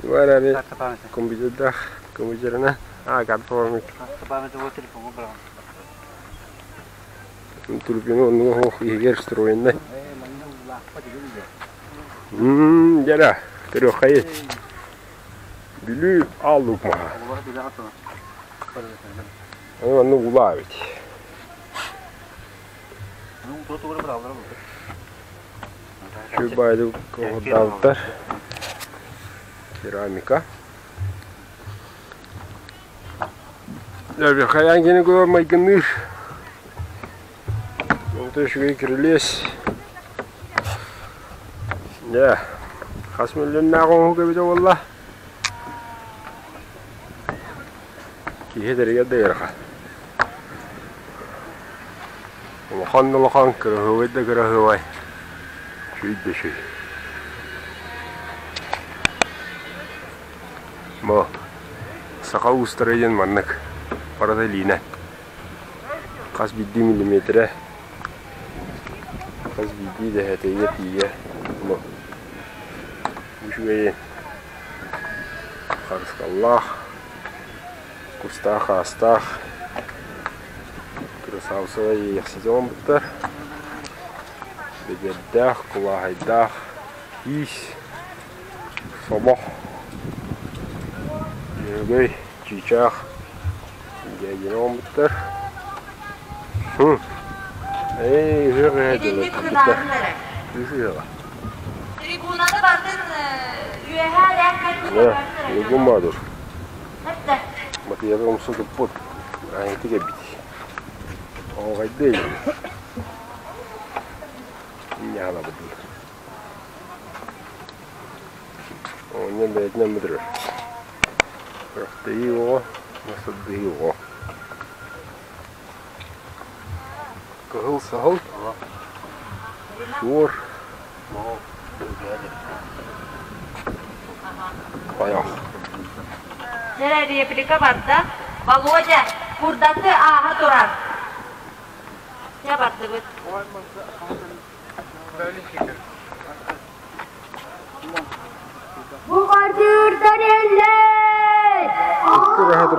Waar Kom je de dag? Kom je er na? Ah, ik had het voor me. Ik had het voor me. Турбину ну егер строенный. Мм, жара, треха есть. Билю алып ма. Ана ну улавит. Ну, тот уже брал, брал. Чубайду кого-то Keramika. Ya bir kayan gene koyar maykınır. Orta şuraya kiriliyiz. Ya. Kasmülün ne konu gibi de valla. Ki hederi ya değer ha. Ulakan ulakan kırahıvay da kırahıvay. Şey de Бо сақа устырайын маннық парадай лина. Қаз бидді миллиметрі. Қаз бидді де әтейе тиге. Бо. Үшуэйін. Қарысқаллах. Кустах, астах. Красавсыға ексезон бұттар. Бедердах, кулағайдах. Ис. Собох. Hı. Ey, hır hadi. Elini Bitter. kırdarlara. Düşüyor. Tribunada bakın üyeler erkek Ne? Uygun? Hep de. Mati ya belum sudah put. Nah itu kayak biti. Oh kayak deh. Nyala betul. Oh ini baiknya betul. Berarti yo, Растейло, насадейло. Кагыл сагыл? Шор. Баях. Nereye replika var da? Володя, buradaki aha durar. Ne battı bu? Var mı? Böyle fikir.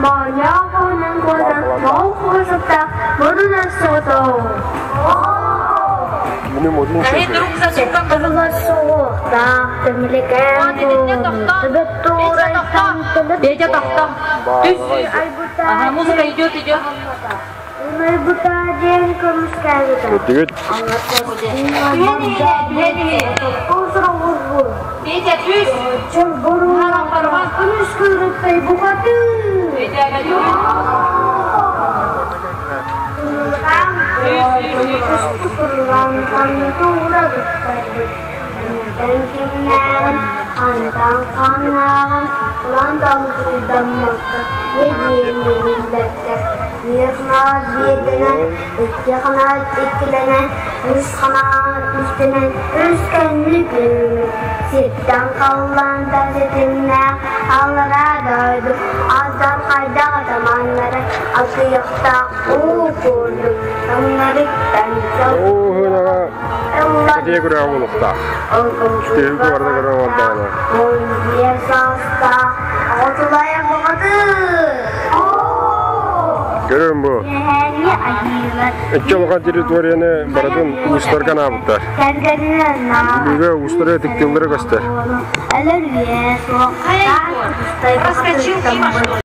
마야호는 곳은 모호섭다. 모르는 소도. да, 뭐 주무세요? 나 때문에 깨고 또 내자 덕다 아 무슨 이죠 이죠. 오늘부터 지금 금스카이다 어떻게 Петя, чуешь? Чем буду? Она порвала. Помнишь, когда ты бухать Antang kangen, lantang sudah maka, jadi milletler. Yırna yedinen, ikyakına iklenen, rızkına üstünen, rızkınlık Sitten kalan gazetimle Allah'a doydum Azdan kayda zamanları Akıyıkta okurdum Onları ben çok Oh, hına. Allah Dia kurang mulukta. Okum Dia itu warna kurang wadana. Görürüm bu. İkki olgan территорияны баратын ұстарға набыттар. Бүге ұстарға тіктелдері көстер.